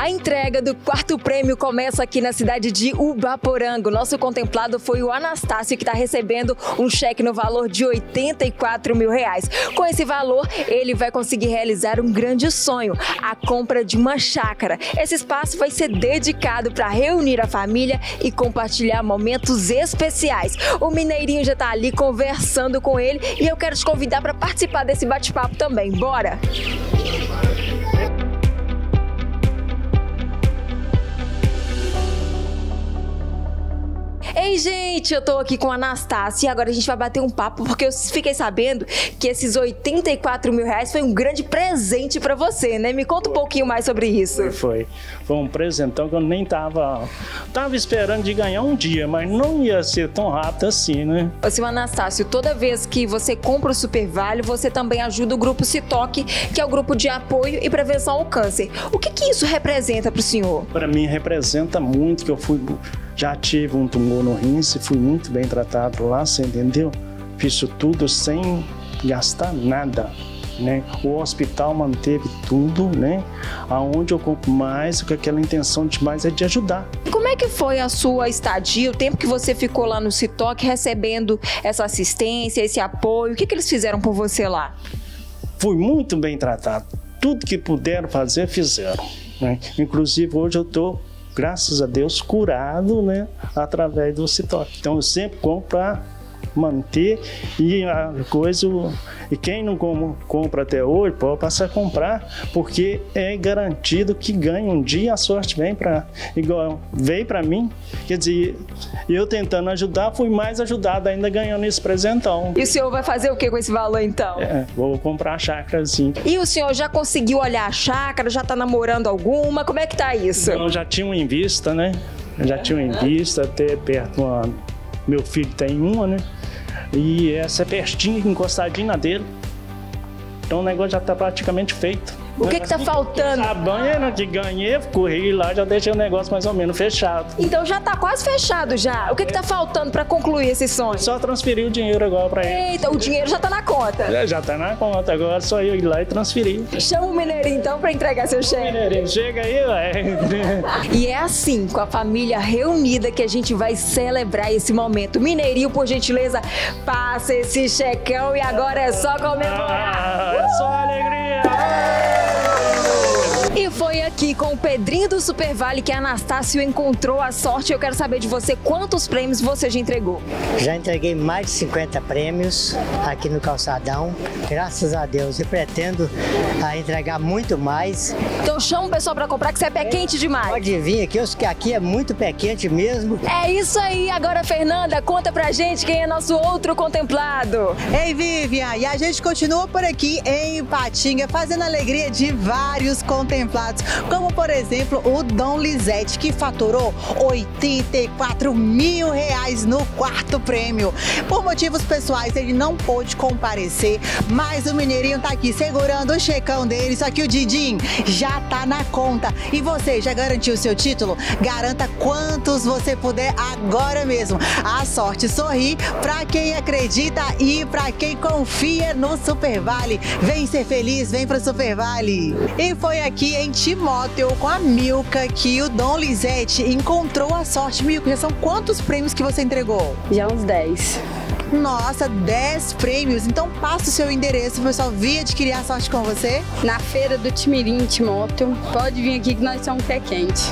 A entrega do quarto prêmio começa aqui na cidade de Ubaporango. Nosso contemplado foi o Anastácio, que está recebendo um cheque no valor de 84 mil reais. Com esse valor, ele vai conseguir realizar um grande sonho, a compra de uma chácara. Esse espaço vai ser dedicado para reunir a família e compartilhar momentos especiais. O Mineirinho já está ali conversando com ele e eu quero te convidar para participar desse bate-papo também. Bora! Ei, gente, eu tô aqui com a Anastácia e agora a gente vai bater um papo porque eu fiquei sabendo que esses 84 mil reais foi um grande presente para você, né? Me conta um pouquinho mais sobre isso. Foi. Foi um presentão que eu nem tava. Tava esperando de ganhar um dia, mas não ia ser tão rápido assim, né? Ô, senhor Anastácio, toda vez que você compra o Super Vale, você também ajuda o grupo Citoque, que é o grupo de apoio e prevenção ao câncer. O que, que isso representa para o senhor? Para mim, representa muito que eu fui já tive um tumor no rim, e fui muito bem tratado lá, você entendeu? Fiz isso tudo sem gastar nada. Né? O hospital manteve tudo, né? Aonde eu compro mais, com aquela intenção de mais é de ajudar. Como é que foi a sua estadia, o tempo que você ficou lá no Citoc recebendo essa assistência, esse apoio? O que, que eles fizeram por você lá? Fui muito bem tratado. Tudo que puderam fazer, fizeram. Né? Inclusive, hoje eu estou graças a Deus, curado, né, através do Citoque. Então eu sempre compro para manter e a coisa e quem não compra até hoje pode passar a comprar porque é garantido que ganha um dia a sorte vem para igual veio para mim quer dizer eu tentando ajudar fui mais ajudado ainda ganhando esse presentão. E o senhor vai fazer o que com esse valor então? É, vou comprar a chácara sim. E o senhor já conseguiu olhar a chácara? Já está namorando alguma? Como é que tá isso? Eu já tinha em vista né? Já tinha em vista até perto uma meu filho tem uma, né? E essa é pertinho, encostadinha dele. Então o negócio já está praticamente feito. O que está faltando? A banha que ganhei, corri lá, já deixei o negócio mais ou menos fechado. Então já está quase fechado já. O que está faltando para concluir esse sonho? Só transferir o dinheiro agora para ele. Eita, o dinheiro já está na conta. Já está na conta, agora é só eu ir lá e transferir. Chama o Mineirinho então para entregar seu cheque. Mineirinho, chega aí, ué. e é assim, com a família reunida, que a gente vai celebrar esse momento. Mineirinho, por gentileza, passa esse checão e agora é só comemorar. Ah, é só alegria. Aqui com o Pedrinho do Super Vale que a Anastácio encontrou a sorte. Eu quero saber de você quantos prêmios você já entregou. Já entreguei mais de 50 prêmios aqui no Calçadão, graças a Deus. E pretendo a, entregar muito mais. Então chama o pessoal para comprar que você é pé quente demais. Pode vir aqui, que aqui é muito pé quente mesmo. É isso aí. Agora, Fernanda, conta pra gente quem é nosso outro contemplado. Ei, Vivian, e a gente continua por aqui em Patinga, fazendo alegria de vários contemplados, como por exemplo o Dom Lisete, que faturou 84 mil reais no quarto prêmio. Por motivos pessoais, ele não pôde comparecer, mas o Mineirinho tá aqui segurando o checão dele, só que o Didim já tá na conta. E você, já garantiu o seu título? Garanta quantos você puder agora mesmo. A sorte sorri para quem acredita e para quem confia no Super Vale. Vem ser feliz, vem pro Super Vale. E foi aqui em Timóteo com a Milka que o Dom Lisette encontrou a sorte. Milka, já são quantos prêmios que você entregou? Já uns 10. Nossa, 10 prêmios. Então passa o seu endereço, o pessoal vir adquirir a sorte com você. Na feira do Timirim, Timóteo. Pode vir aqui que nós somos pé quente.